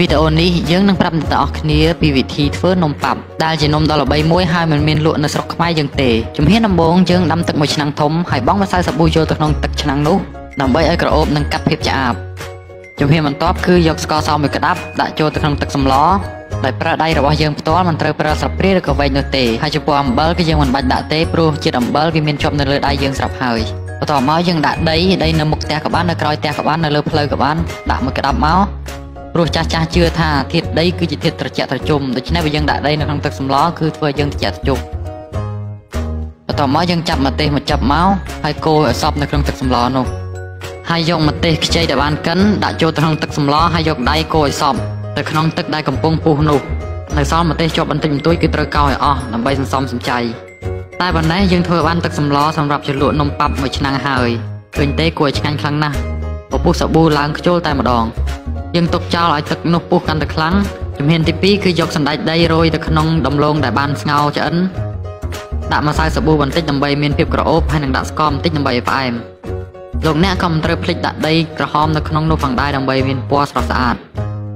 វីដេអូនេះយើងនឹងប្រាប់អ្នកទាំងអស់គ្នាពីវិធីធ្វើនំប៉ាប់ដែលជានំដ៏ល្បីមួយហើយមិនមានលក់នៅស្រុកខ្មែរយើងទេជំហានដំបូងយើងដាំទឹកមួយឆ្នាំងធំហើយបង់ម្សៅសាប៊ូចូលទៅក្នុងទឹកឆ្នាំងនោះដើម្បីឲ្យក្រអូបនិងកាត់ភាពឆ្អាបជំហានបន្ទាប់គឺយកស្ករសមួយក្តាប់ដាក់ចូលទៅក្នុងទឹកសម្លដោយប្រើដៃរបស់យើងផ្ទាល់មិនត្រូវប្រើស្លាបព្រាឬក៏វែកនោះទេហើយចំពោះអំបិលគឺយើងមិនបាច់ដាក់ទេព្រោះជាតិអំបិលវាមានជាប់នៅលើដៃយើងស្រាប់ហើយបន្ទាប់មកយើងដាក់ដីដីនៅមុខផ្ទះក៏បាននៅក្រោយផ្ទះក៏បាននៅលើផ្លូវក៏បានដាក់មួយក្តាប់មក ព្រោះចាស់ចាស់ជឿថាធាតុដីគឺជាធាតុត្រជាក់ត្រជុំដូច្នេះបើយើងដាក់ដីនៅក្នុងទឹកសម្លគឺធ្វើឲ្យយើងត្រជាក់ត្រជុំបន្ទាប់មកយើងចាប់ម្ទេសមកចាប់មកហើយកូរឲ្យសព្វនៅក្នុងទឹកសម្លនោះហើយយកម្ទេសខ្ចីដែលបានកិនដាក់ចូលទៅក្នុងទឹកសម្លហើយយកដៃកូរឲ្យសព្វទៅក្នុងទឹកដែលកំពុងពុះនោះនៅសល់ម្ទេសជាប់បន្តិចបន្តួចគឺត្រូវកោសឲ្យអស់ដើម្បីសន្សំសំចៃតែប៉ុណ្ណេះយើងធ្វើបានទឹកសម្លសម្រាប់ជ្រលក់នំប៉ាប់មួយឆ្នាំងហើយឃើញទេគួរឲ្យឆ្ងាញ់ខ្លាំងណាស់ពពុះសាប៊ូឡើងខ្ជុលតែម្ដង យើងទុកចោលឲ្យទឹកនោះពុះកាន់តែខ្លាំងជំហានទី2គឺយកសណ្តែកដីរោយទៅក្នុងដំឡូងដែលបានស្ងោរឆ្អិនដាក់ម្សៅសាប៊ូបន្តិចដើម្បីមានភាពក្រអូបហើយនឹងដាក់ស្ករបន្តិចដើម្បីឲ្យផ្អែមលោកអ្នកក៏មិនត្រូវភ្លេចដាក់ដីក្រហមនៅក្នុងនោះផងដែរដើម្បីមានពណ៌ស្រស់ស្អាត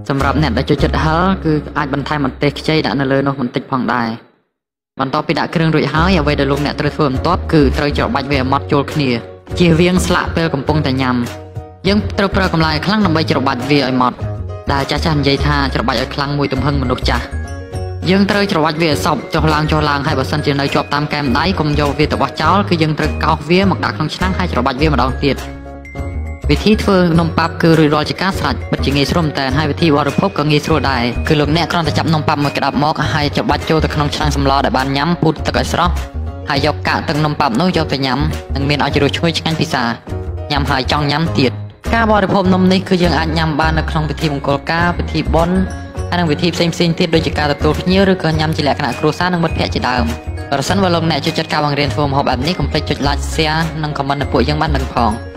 សម្រាប់អ្នកដែលចូលចិត្តហឹរគឺអាចបន្ថែមម្ទេសខ្ចីដាក់នៅលើនោះបន្តិចផងដែរបន្ទាប់ពីដាក់គ្រឿងរួចហើយអ្វីដែលលោកអ្នកត្រូវធ្វើបន្ទាប់គឺត្រូវច្របាច់វាឲ្យម៉ត់ចូលគ្នាជៀសវាងស្លាកពេលកំពុងតែញ៉ាំ យើងត្រូវប្រើកម្លាំងឲ្យខ្លាំងដើម្បីច្របាច់វាឲ្យម៉ត់ដែលចាស់ចាស់និយាយថាច្របាច់ឲ្យខ្លាំងមួយទំហឹងមនុស្សចាស់យើងត្រូវច្របាច់វាឲ្យសពចុះឡើងចុះឡើងហើយបើសិនជានៅជាប់តាមកែមដៃកុំយកវាទៅបោះចោលគឺយើងត្រូវកោសវាមកដាក់ក្នុងឆ្នាំងហើយច្របាច់វាម្ដងទៀតវិធីធ្វើនំប៉ាប់គឺរួចរាល់ជាការស្រេចពិតជាងាយស្រួលមែនតើហើយវិធីបរិភោគក៏ងាយស្រួលដែរគឺលោកអ្នកគ្រាន់តែចាប់នំប៉ាប់មួយក្តាប់មកហើយច្របាច់ចូលទៅក្នុងឆ្នាំងសម្លដែលបានញ៉ាំពូតទឹកឲ្យស្រស់ហើយយកកាកទឹកនំប៉ាប់នោះយកទៅញ៉ាំនឹងមានឲ្យជ្រោះឈ្ងុយឆ្ងាញ់ពិសាញ៉ាំហើយចង់ញ៉ាំទៀត ការបរិភោគនំនេះគឺយើងអាចញ៉ាំបាននៅក្នុងពិធីមង្គលការពិធីបុណ្យហើយនិងវិធីផ្សេងផ្សេងទៀតដូចជាការទទួលភ្ញៀវឬក៏ញ៉ាំជាលក្ខណៈគ្រួសារនិងមិត្តភ័ក្តិជាដើមប្រសិនបើលោកអ្នកចូលចិត្តការបង្រៀនធ្វើម្ហូបបែបនេះកុំភ្លេចចុច like share និង comment នៅពួកយើងបានដឹងផង